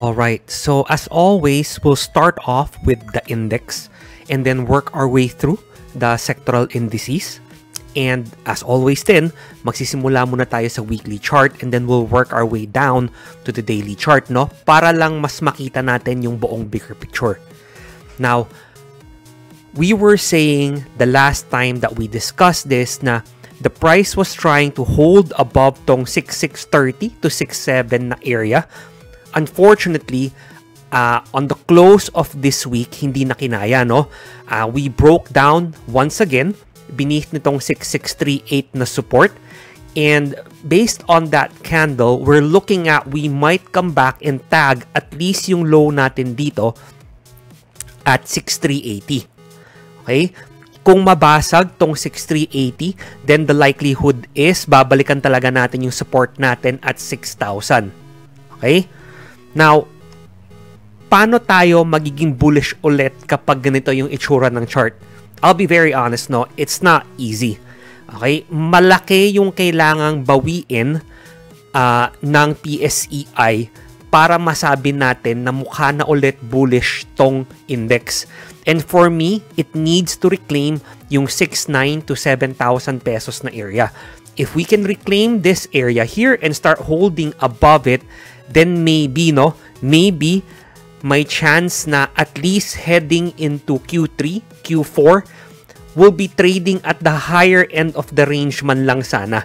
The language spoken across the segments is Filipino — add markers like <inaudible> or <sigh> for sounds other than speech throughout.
Alright, so as always, we'll start off with the index and then work our way through the sectoral indices. And as always din, magsisimula muna tayo sa weekly chart and then we'll work our way down to the daily chart, no? Para lang mas makita natin yung buong bigger picture. Now, we were saying the last time that we discussed this na the price was trying to hold above tong 6630 to 67 na area unfortunately, uh, on the close of this week, hindi na kinaya, no? Uh, we broke down once again beneath nitong 6638 na support. And based on that candle, we're looking at we might come back and tag at least yung low natin dito at 6380. Okay? Kung mabasag tong 6380, then the likelihood is babalikan talaga natin yung support natin at 6,000. Okay? Now, paano tayo magiging bullish ulit kapag ganito yung itsura ng chart? I'll be very honest, no? It's not easy. Okay? Malaki yung kailangang bawiin uh, ng PSEI para masabi natin na mukha na ulit bullish tong index. And for me, it needs to reclaim yung 6,9 to 7,000 pesos na area. If we can reclaim this area here and start holding above it, then maybe, no, maybe may chance na at least heading into Q3, Q4, will be trading at the higher end of the range man lang sana.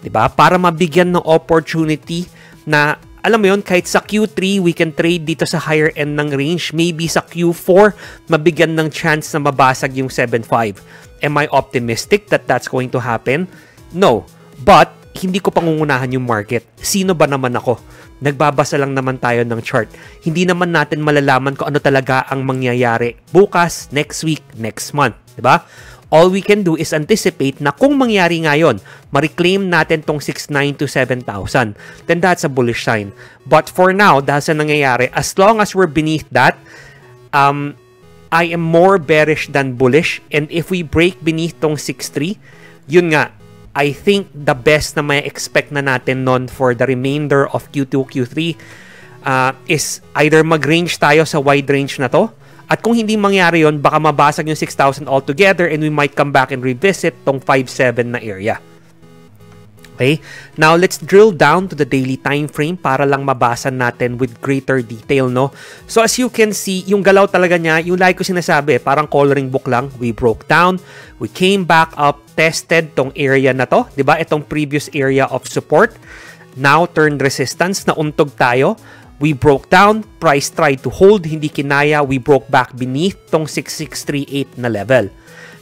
'Di ba? Para mabigyan ng opportunity na alam mo yon kahit sa Q3 we can trade dito sa higher end ng range. Maybe sa Q4 mabigyan ng chance na mabasag yung 7.5. Am I optimistic that that's going to happen? No. But hindi ko pangungunahan yung market. Sino ba naman ako? Nagbabasa lang naman tayo ng chart. Hindi naman natin malalaman kung ano talaga ang mangyayari bukas, next week, next month. ba? Diba? All we can do is anticipate na kung mangyari ngayon, ma-reclaim natin tong 6,9 to 7,000, then that's a bullish sign. But for now, dahil sa nangyayari, as long as we're beneath that, um, I am more bearish than bullish. And if we break beneath tong 6,3, yun nga, I think the best na may expect na natin nun for the remainder of Q2, Q3 uh, is either mag-range tayo sa wide range na to at kung hindi mangyari yon baka mabasag yung 6,000 altogether and we might come back and revisit tong 5,7 na area. Okay? Now, let's drill down to the daily time frame para lang mabasa natin with greater detail, no? So, as you can see, yung galaw talaga niya, yung like ko sinasabi, parang coloring book lang. We broke down, we came back up, tested tong area na to, di ba? Itong previous area of support. Now, turned resistance, na untog tayo. We broke down, price tried to hold, hindi kinaya, we broke back beneath tong 6638 na level.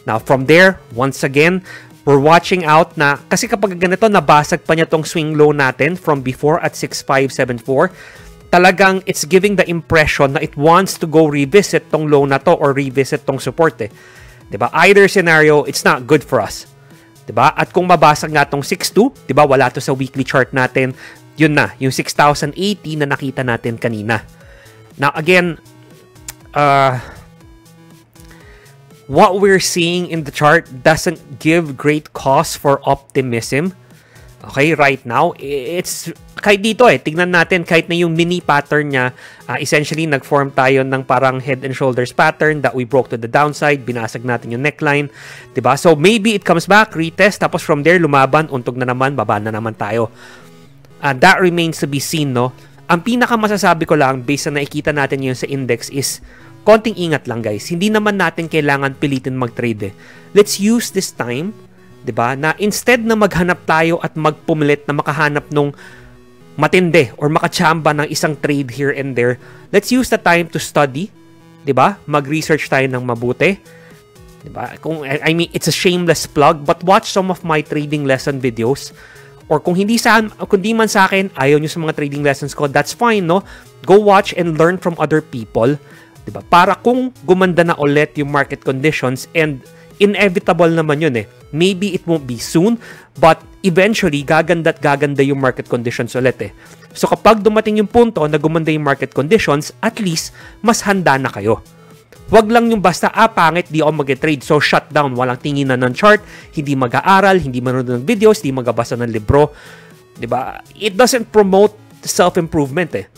Now, from there, once again, we're watching out na kasi kapag ganito nabasag pa niya tong swing low natin from before at 6574 talagang it's giving the impression na it wants to go revisit tong low na to or revisit tong support eh. 'Di ba? Either scenario, it's not good for us. 'Di ba? At kung mabasag nga tong 62, 'di ba? Wala to sa weekly chart natin. Yun na, yung 6080 na nakita natin kanina. Now again, uh what we're seeing in the chart doesn't give great cause for optimism. Okay, right now, it's kahit dito eh, tignan natin kahit na yung mini pattern niya, uh, essentially nag-form tayo ng parang head and shoulders pattern that we broke to the downside, binasag natin yung neckline, 'di ba? So maybe it comes back, retest, tapos from there lumaban, untog na naman, baba na naman tayo. Uh, that remains to be seen, no? Ang pinaka masasabi ko lang based sa nakikita natin yun sa index is konting ingat lang guys. Hindi naman natin kailangan pilitin mag-trade eh. Let's use this time, 'di ba? Na instead na maghanap tayo at magpumilit na makahanap nung matindi or makachamba ng isang trade here and there, let's use the time to study, 'di ba? Mag-research tayo ng mabuti. 'Di ba? Kung I mean, it's a shameless plug, but watch some of my trading lesson videos. Or kung hindi sa kundi man sa akin, ayaw nyo sa mga trading lessons ko, that's fine, no? Go watch and learn from other people 'di ba? Para kung gumanda na ulit yung market conditions and inevitable naman yun eh. Maybe it won't be soon, but eventually gaganda at gaganda yung market conditions ulit eh. So kapag dumating yung punto na gumanda yung market conditions, at least mas handa na kayo. Huwag lang yung basta, ah, pangit, di ako mag-trade. So, shut down. Walang tingin na ng chart, hindi mag-aaral, hindi manood ng videos, hindi magabasa ng libro. ba? It doesn't promote self-improvement eh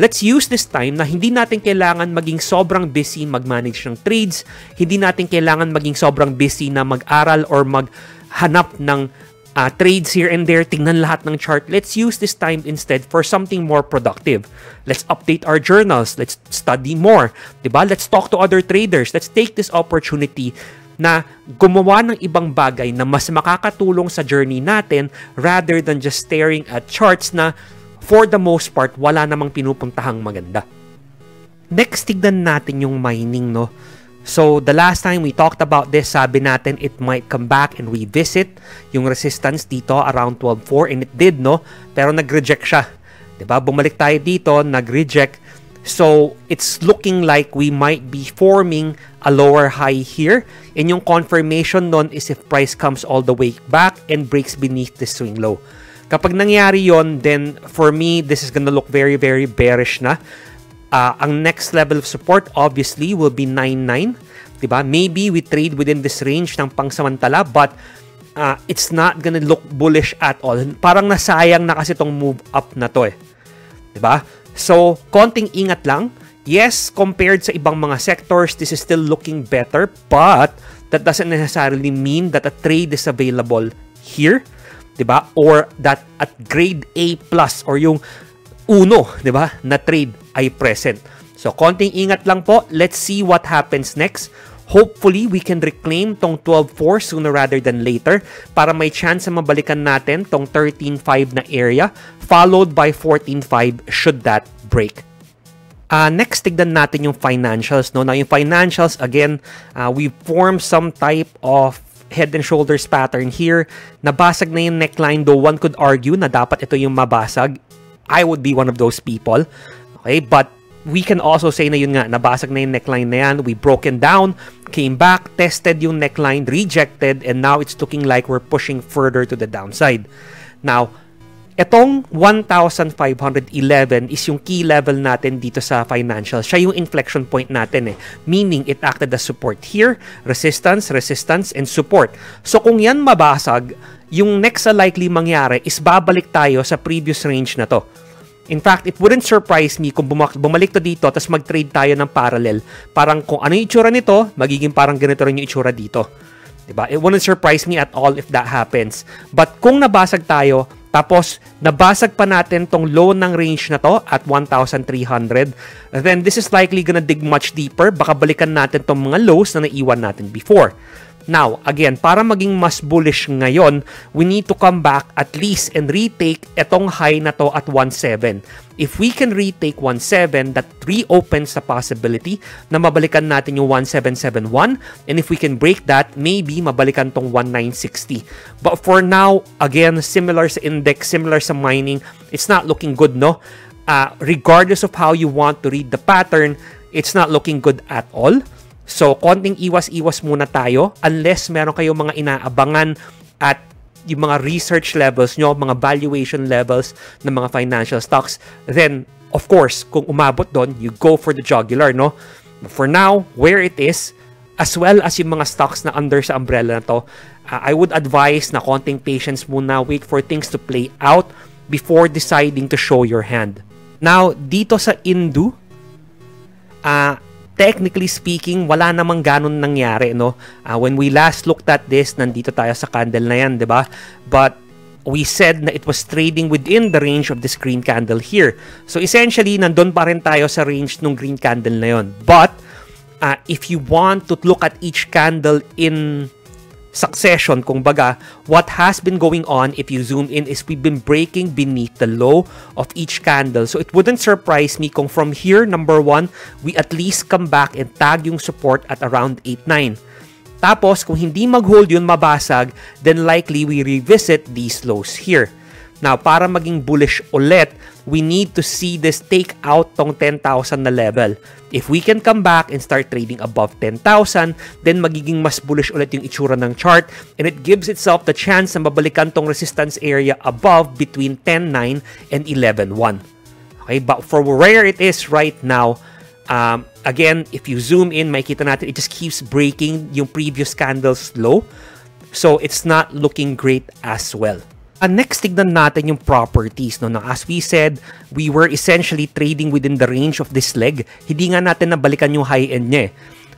let's use this time na hindi natin kailangan maging sobrang busy mag-manage ng trades, hindi natin kailangan maging sobrang busy na mag-aral or maghanap ng uh, trades here and there, tingnan lahat ng chart. Let's use this time instead for something more productive. Let's update our journals. Let's study more. Diba? Let's talk to other traders. Let's take this opportunity na gumawa ng ibang bagay na mas makakatulong sa journey natin rather than just staring at charts na for the most part wala namang pinupuntahang maganda. Next, tignan natin yung mining, no? So, the last time we talked about this, sabi natin it might come back and revisit yung resistance dito around 12.4 and it did, no? Pero nag-reject siya. ba? Bumalik tayo dito, nag-reject. So, it's looking like we might be forming a lower high here. And yung confirmation nun is if price comes all the way back and breaks beneath the swing low. Kapag nangyari yon, then for me, this is gonna look very, very bearish na. Uh, ang next level of support obviously will be 9.9. Diba? Maybe we trade within this range ng pangsamantala but uh, it's not gonna look bullish at all. Parang nasayang na kasi tong move up na to eh. Diba? So, konting ingat lang. Yes, compared sa ibang mga sectors, this is still looking better but that doesn't necessarily mean that a trade is available here. Diba? Or that at grade A plus or yung uno, 'di ba, na trade ay present. So, konting ingat lang po. Let's see what happens next. Hopefully, we can reclaim tong 12.4 sooner rather than later para may chance na mabalikan natin tong 13.5 na area followed by 14.5 should that break. Uh, next, tignan natin yung financials. No? Now, yung financials, again, uh, we formed some type of head and shoulders pattern here. Nabasag na yung neckline though one could argue na dapat ito yung mabasag. I would be one of those people. Okay, but we can also say na yun nga, nabasag na yung neckline na yan, we broken down, came back, tested yung neckline, rejected, and now it's looking like we're pushing further to the downside. Now, Etong 1,511 is yung key level natin dito sa financial. Siya yung inflection point natin eh. Meaning, it acted as support here, resistance, resistance, and support. So, kung yan mabasag, yung next na likely mangyari is babalik tayo sa previous range na to. In fact, it wouldn't surprise me kung bumalik to dito tapos mag-trade tayo ng parallel. Parang kung ano yung itsura nito, magiging parang ganito rin yung itsura dito. Diba? It wouldn't surprise me at all if that happens. But kung nabasag tayo, tapos, nabasag pa natin tong low ng range na to at 1,300. Then, this is likely gonna dig much deeper. Baka balikan natin tong mga lows na naiwan natin before. Now, again, para maging mas bullish ngayon, we need to come back at least and retake etong high na to at 1.7. If we can retake 1.7, that reopens the possibility na mabalikan natin yung 1.771. And if we can break that, maybe mabalikan tong 1.960. But for now, again, similar sa index, similar sa mining, it's not looking good, no? Uh, regardless of how you want to read the pattern, it's not looking good at all. So, konting iwas-iwas muna tayo unless meron kayong mga inaabangan at yung mga research levels nyo, mga valuation levels ng mga financial stocks, then, of course, kung umabot doon, you go for the jugular, no? But for now, where it is, as well as yung mga stocks na under sa umbrella na to, uh, I would advise na konting patience muna, wait for things to play out before deciding to show your hand. Now, dito sa Indu, uh, technically speaking, wala namang ganun nangyari, no? Uh, when we last looked at this, nandito tayo sa candle na yan, di ba? But we said na it was trading within the range of this green candle here. So essentially, nandun pa rin tayo sa range ng green candle na yon. But, uh, if you want to look at each candle in succession, kung baga, what has been going on if you zoom in is we've been breaking beneath the low of each candle. So it wouldn't surprise me kung from here, number one, we at least come back and tag yung support at around 8.9. Tapos, kung hindi mag-hold yun mabasag, then likely we revisit these lows here. Now, para maging bullish ulit, we need to see this take out tong 10,000 na level. If we can come back and start trading above 10,000, then magiging mas bullish ulit yung itsura ng chart and it gives itself the chance na mabalikan tong resistance area above between 10.9 and 11.1. Okay, but for where it is right now, um, again, if you zoom in, makita natin it just keeps breaking yung previous candle's low. So, it's not looking great as well. Uh, next, tignan natin yung properties. No? Now, as we said, we were essentially trading within the range of this leg. Hindi nga natin nabalikan yung high end niya eh.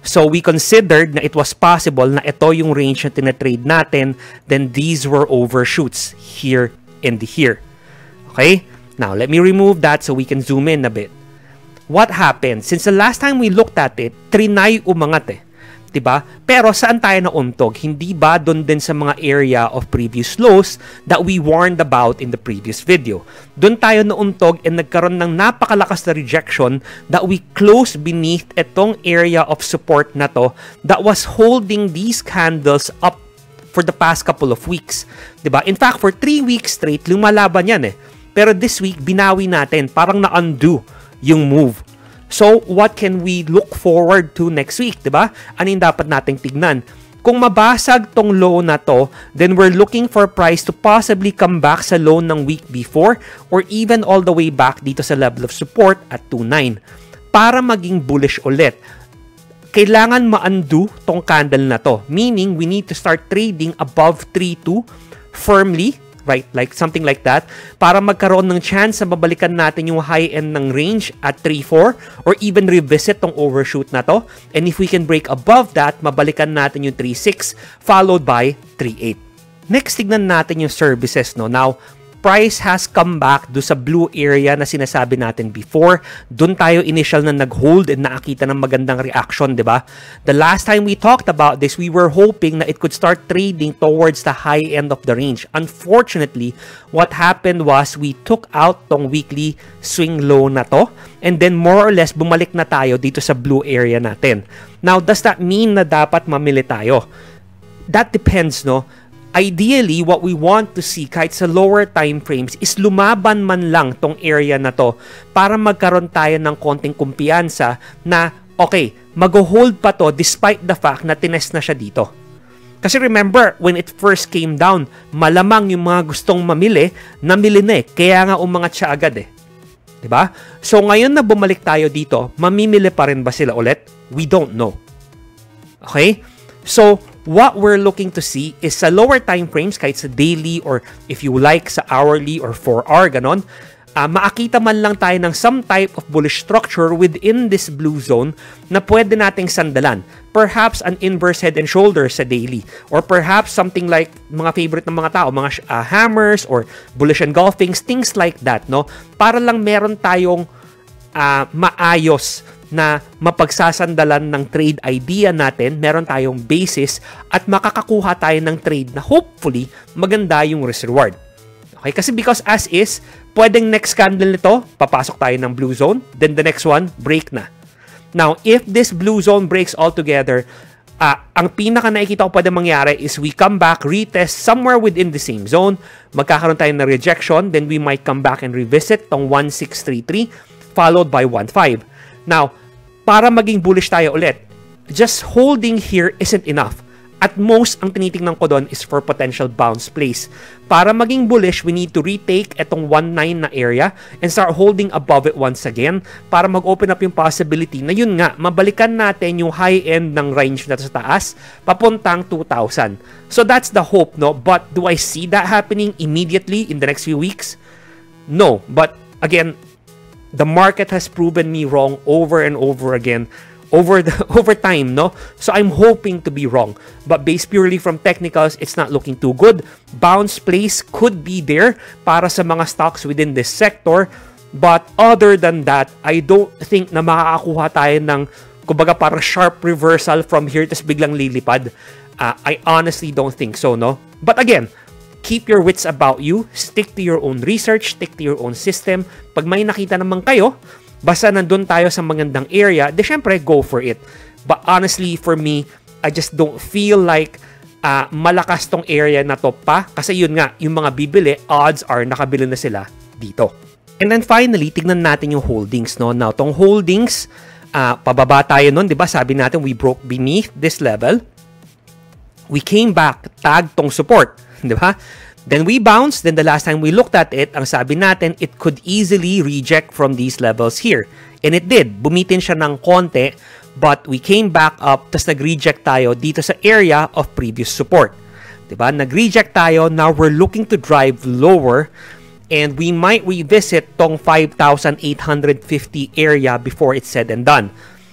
So, we considered na it was possible na ito yung range na tinatrade natin. Then, these were overshoots here and here. Okay? Now, let me remove that so we can zoom in a bit. What happened? Since the last time we looked at it, trinay umangat eh. 'Di ba? Pero saan tayo nauntog? Hindi ba doon din sa mga area of previous lows that we warned about in the previous video? Doon tayo nauntog and nagkaroon ng napakalakas na rejection that we close beneath itong area of support na to that was holding these candles up for the past couple of weeks. 'Di ba? In fact, for 3 weeks straight lumalaban 'yan eh. Pero this week binawi natin, parang na-undo yung move. So, what can we look forward to next week, 'di ba? Ano dapat nating tignan? Kung mabasag tong low na to, then we're looking for price to possibly come back sa low ng week before or even all the way back dito sa level of support at 2.9 para maging bullish ulit. Kailangan ma-undo tong candle na to. Meaning, we need to start trading above 3.2 firmly right? Like something like that para magkaroon ng chance na babalikan natin yung high end ng range at 3.4 or even revisit tong overshoot na to. And if we can break above that, mabalikan natin yung 3.6 followed by 3.8. Next, tignan natin yung services, no? Now, price has come back do sa blue area na sinasabi natin before. Doon tayo initial na nag-hold and nakakita ng magandang reaction, di ba? The last time we talked about this, we were hoping na it could start trading towards the high end of the range. Unfortunately, what happened was we took out tong weekly swing low na to and then more or less bumalik na tayo dito sa blue area natin. Now, does that mean na dapat mamili tayo? That depends, no? Ideally, what we want to see kahit sa lower time frames is lumaban man lang tong area na to para magkaroon tayo ng konting kumpiyansa na okay, mag-hold pa to despite the fact na tinest na siya dito. Kasi remember, when it first came down, malamang yung mga gustong mamili, namili na eh. Kaya nga umangat siya agad eh. ba? So ngayon na bumalik tayo dito, mamimili pa rin ba sila ulit? We don't know. Okay? So, what we're looking to see is sa lower time frames, kahit sa daily or if you like sa hourly or 4-hour, ganon, uh, maakita man lang tayo ng some type of bullish structure within this blue zone na pwede nating sandalan. Perhaps an inverse head and shoulder sa daily. Or perhaps something like mga favorite ng mga tao, mga uh, hammers or bullish engulfings, things like that, no? Para lang meron tayong uh, maayos na mapagsasandalan ng trade idea natin, meron tayong basis at makakakuha tayo ng trade na hopefully maganda yung risk reward. Okay, kasi because as is, pwedeng next candle nito, papasok tayo ng blue zone, then the next one, break na. Now, if this blue zone breaks altogether, uh, ang pinaka nakikita ko pwede mangyari is we come back, retest somewhere within the same zone, magkakaroon tayo ng rejection, then we might come back and revisit tong 1633, followed by 15. Now, para maging bullish tayo ulit. Just holding here isn't enough. At most, ang tinitingnan ko doon is for potential bounce plays. Para maging bullish, we need to retake itong 1.9 na area and start holding above it once again para mag-open up yung possibility na yun nga, mabalikan natin yung high end ng range na sa taas papuntang 2,000. So that's the hope, no? But do I see that happening immediately in the next few weeks? No. But again, the market has proven me wrong over and over again over the <laughs> over time no? So i'm hoping to be wrong. But based purely from technicals it's not looking too good. Bounce place could be there para sa mga stocks within this sector. But other than that i don't think na makakakuha tayo ng kumbaga para sharp reversal from here tas biglang lilipad. Uh, i honestly don't think so no? But again keep your wits about you, stick to your own research, stick to your own system. Pag may nakita naman kayo, basta nandun tayo sa magandang area, de syempre, go for it. But honestly, for me, I just don't feel like uh, malakas tong area na to pa. Kasi yun nga, yung mga bibili, odds are nakabili na sila dito. And then finally, tignan natin yung holdings. No? Now, tong holdings, uh, pababa tayo nun, di ba? Sabi natin, we broke beneath this level. We came back, tag tong support <laughs> di ba? Then we bounced, then the last time we looked at it, ang sabi natin, it could easily reject from these levels here. And it did. Bumitin siya ng konti, but we came back up, tapos nag-reject tayo dito sa area of previous support. 'Di ba? Nag-reject tayo, now we're looking to drive lower and we might revisit tong 5,850 area before it's said and done.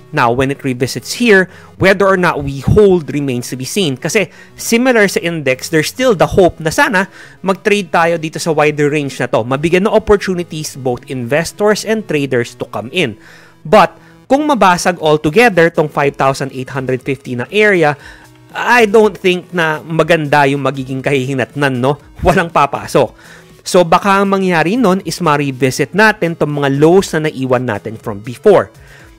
Now, when it revisits here, whether or not we hold remains to be seen. Kasi similar sa index, there's still the hope na sana mag-trade tayo dito sa wider range na to. Mabigyan ng opportunities both investors and traders to come in. But, kung mabasag altogether tong 5,850 na area, I don't think na maganda yung magiging kahihinatnan, no? Walang papasok. So, baka ang mangyari nun is ma-revisit natin tong mga lows na naiwan natin from before.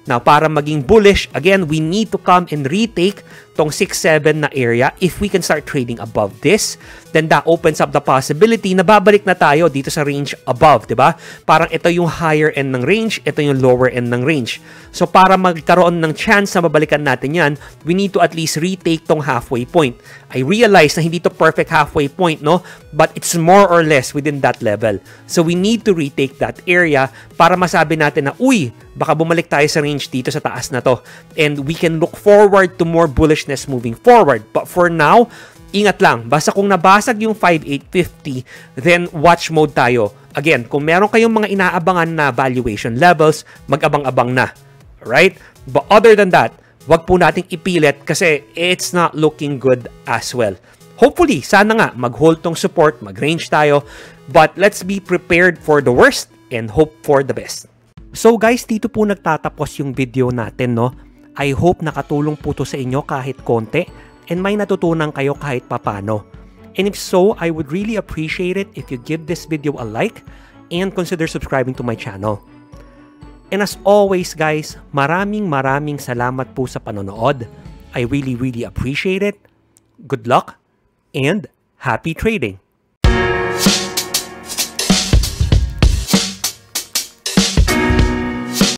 Now, para maging bullish, again, we need to come and retake tong 6-7 na area. If we can start trading above this, then that opens up the possibility na babalik na tayo dito sa range above, di ba? Parang ito yung higher end ng range, ito yung lower end ng range. So, para magkaroon ng chance na mabalikan natin yan, we need to at least retake tong halfway point. I realize na hindi to perfect halfway point, no? But it's more or less within that level. So, we need to retake that area para masabi natin na, uy, baka bumalik tayo sa range dito sa taas na to. And we can look forward to more bullishness moving forward. But for now, ingat lang. Basta kung nabasag yung 5850, then watch mode tayo. Again, kung meron kayong mga inaabangan na valuation levels, mag-abang-abang na. Right? But other than that, wag po nating ipilit kasi it's not looking good as well. Hopefully, sana nga mag-hold tong support, mag-range tayo, but let's be prepared for the worst and hope for the best. So guys, dito po nagtatapos yung video natin, no? I hope nakatulong po to sa inyo kahit konti and may natutunan kayo kahit papano. And if so, I would really appreciate it if you give this video a like and consider subscribing to my channel. And as always guys, maraming maraming salamat po sa panonood. I really really appreciate it. Good luck and happy trading!